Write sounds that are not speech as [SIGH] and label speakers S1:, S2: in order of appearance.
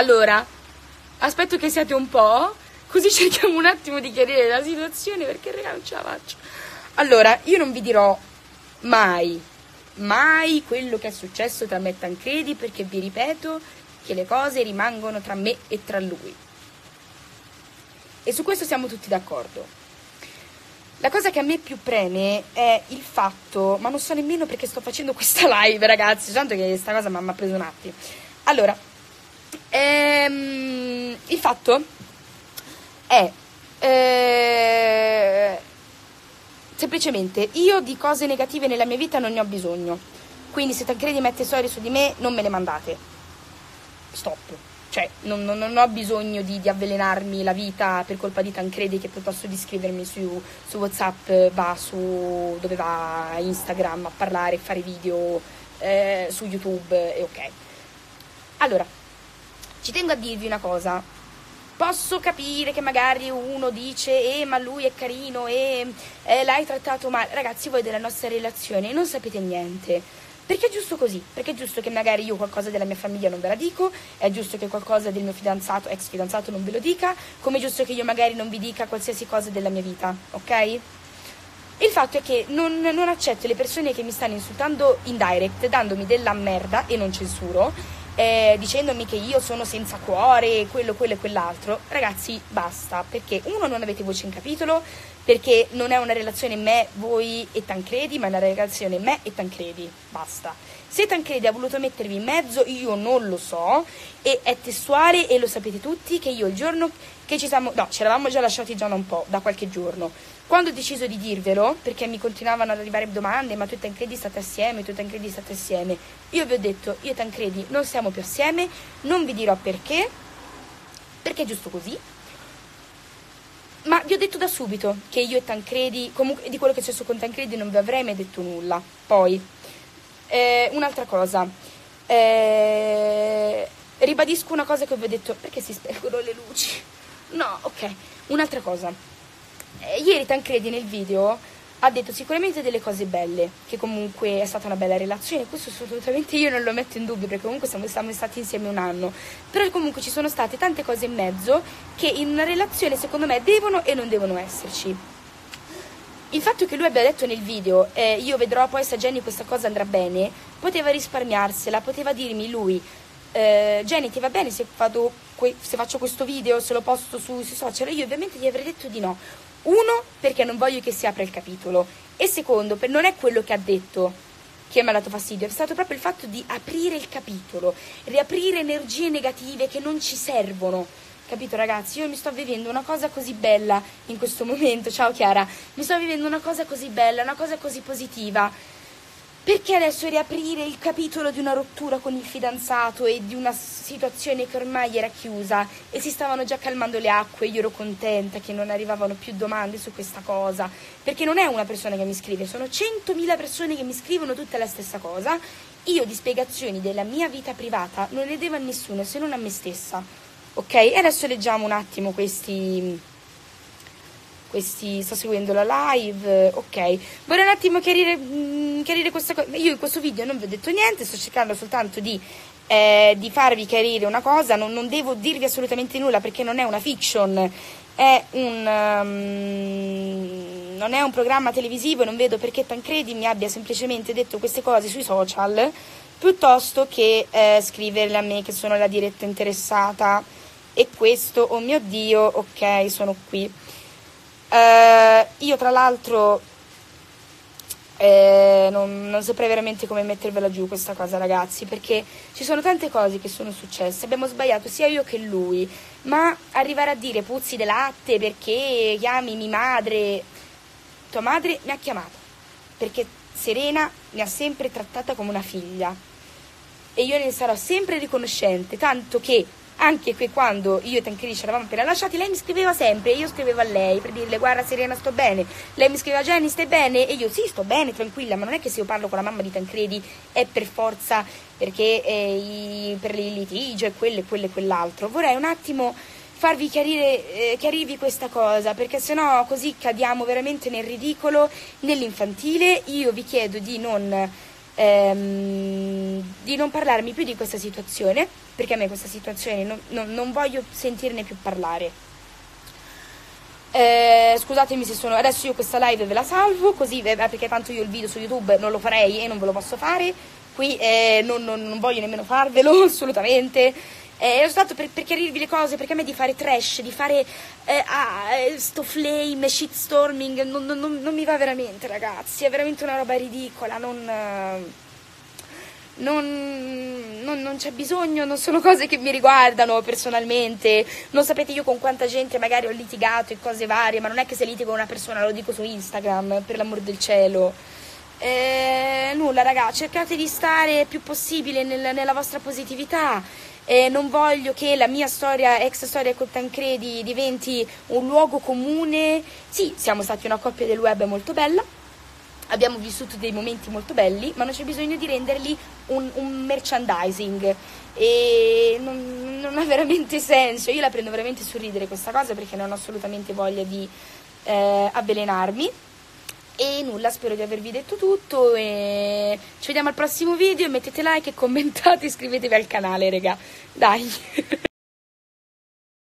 S1: Allora, aspetto che siate un po', così [LAUGHS] cerchiamo un attimo di chiarire la situazione perché raga non ce la faccio. Allora, io non vi dirò mai, mai quello che è successo tra me e Tancredi perché vi ripeto che le cose rimangono tra me e tra lui. E su questo siamo tutti d'accordo. La cosa che a me più preme è il fatto, ma non so nemmeno perché sto facendo questa [LAUGHS] live, ragazzi, tanto che questa cosa mi ha preso un attimo. Allora, ehm, il fatto è eh, semplicemente io di cose negative nella mia vita non ne ho bisogno. Quindi se Tancredi mette storie su di me, non me le mandate. Stop. Cioè, non, non, non ho bisogno di, di, avvelenarmi la vita per colpa di Tancredi che piuttosto di scrivermi su, su Whatsapp va su dove va Instagram a parlare, fare video eh, su YouTube e ok. Allora, ci tengo a dirvi una cosa. Posso capire che magari uno dice, eh, ma lui è carino e eh, l'hai trattato male. Ragazzi, voi della nostra relazione non sapete niente. Perché è giusto così? Perché è giusto che magari io qualcosa della mia famiglia non ve la dico, è giusto che qualcosa del mio fidanzato, ex fidanzato, non ve lo dica, come è giusto che io magari non vi dica qualsiasi cosa della mia vita, ok? Il fatto è che non, non accetto le persone che mi stanno insultando in direct, dandomi della merda e non censuro, eh, dicendomi che io sono senza cuore, quello, quello e quell'altro, ragazzi, basta, perché uno non avete voce in capitolo, perché non è una relazione me, voi e Tancredi, ma è una relazione me e Tancredi, basta. Se Tancredi ha voluto mettervi in mezzo, io non lo so, e è testuale e lo sapete tutti che io il giorno che ci siamo, no, ci eravamo già lasciati già da un po', da qualche giorno, quando ho deciso di dirvelo, perché mi continuavano ad arrivare domande, ma tu e Tancredi state assieme, tu e Tancredi state assieme, io vi ho detto, io e Tancredi non siamo più assieme, non vi dirò perché, perché è giusto così, ma vi ho detto da subito che io e Tancredi, comunque di quello che è successo con Tancredi non vi avrei mai detto nulla. Poi, eh, un'altra cosa, eh, ribadisco una cosa che vi ho detto, perché si spengono le luci? No, ok, un'altra cosa eh, ieri Tancredi nel video ha detto sicuramente delle cose belle, che comunque è stata una bella relazione, questo assolutamente io non lo metto in dubbio perché comunque siamo, siamo, stati insieme un anno, però comunque ci sono state tante cose in mezzo che in una relazione secondo me devono e non devono esserci. Il fatto che lui abbia detto nel video, eh, io vedrò poi se a Jenny questa cosa andrà bene, poteva risparmiarsela, poteva dirmi lui, eh, Jenny ti va bene se, que- se, faccio questo video, se lo posto su, sui social? Io ovviamente gli avrei detto di no. Uno, perché non voglio che si apra il capitolo. E secondo, per non è quello che ha detto che mi ha dato fastidio, è stato proprio il fatto di aprire il capitolo, riaprire energie negative che non ci servono. Capito ragazzi? Io mi sto vivendo una cosa così bella in questo momento. Ciao Chiara, mi sto vivendo una cosa così bella, una cosa così positiva perché adesso riaprire il capitolo di una rottura con il fidanzato e di una situazione che ormai era chiusa e si stavano già calmando le acque, io ero contenta che non arrivavano più domande su questa cosa, perché non è una persona che mi scrive, sono 100.000 persone che mi scrivono tutte la stessa cosa, io di spiegazioni della mia vita privata non le devo a nessuno se non a me stessa, ok? E adesso leggiamo un attimo questi questi, sto seguendo la live, ok. Vorrei un attimo chiarire, mh, mm, chiarire questa cosa. Io in questo video non vi ho detto niente, sto cercando soltanto di, eh, di farvi chiarire una cosa, non, non, devo dirvi assolutamente nulla perché non è una fiction, è un, um, non è un programma televisivo non vedo perché Tancredi mi abbia semplicemente detto queste cose sui social piuttosto che eh, scriverle a me che sono la diretta interessata e questo, oh mio Dio, ok, sono qui. Eh, io tra l'altro eh, non, non, saprei veramente come mettervela giù questa cosa ragazzi perché ci sono tante cose che sono successe. Abbiamo sbagliato sia io che lui. Ma arrivare a dire puzzi di latte perché chiami mia madre tua madre mi ha chiamato perché Serena mi ha sempre trattata come una figlia. E io ne sarò sempre riconoscente tanto che anche qui quando io e Tancredi ci eravamo appena lasciati, lei mi scriveva sempre, io scrivevo a lei per dirle guarda Serena sto bene, lei mi scriveva Jenny stai bene? E io sì sto bene, tranquilla, ma non è che se io parlo con la mamma di Tancredi è per forza perché eh, i, per il litigio e quello e quello e quell'altro, vorrei un attimo farvi chiarire, eh, chiarirvi questa cosa perché sennò così cadiamo veramente nel ridicolo, nell'infantile, io vi chiedo di non, ehm, di non parlarmi più di questa situazione perché a me questa situazione non, non, non voglio sentirne più parlare. Eh, scusatemi se sono. Adesso io questa live ve la salvo, così perché tanto io il video su YouTube non lo farei e non ve lo posso fare. Qui eh, non, non, non, voglio nemmeno farvelo [LAUGHS] assolutamente. Eh, soltanto per, per, chiarirvi le cose, perché a me di fare trash, di fare eh, ah, eh, sto flame, shitstorming, non, non, non, mi va veramente, ragazzi. È veramente una roba ridicola. Non non, non, non, c'è bisogno, non sono cose che mi riguardano personalmente, non sapete io con quanta gente magari ho litigato e cose varie, ma non è che se litigo con una persona lo dico su Instagram, per l'amor del cielo. Eh, nulla ragazzi, cercate di stare più possibile nel, nella vostra positività. Eh, non voglio che la mia storia, ex storia con Tancredi, diventi un luogo comune. Sì, siamo stati una coppia del web molto bella, abbiamo vissuto dei momenti molto belli, ma non c'è bisogno di renderli un, un merchandising e non, non, ha veramente senso. Io la prendo veramente sul ridere questa cosa perché non ho assolutamente voglia di eh, avvelenarmi. E nulla, spero di avervi detto tutto e ci vediamo al prossimo video, mettete like, commentate, [LAUGHS] iscrivetevi al canale, raga. Dai!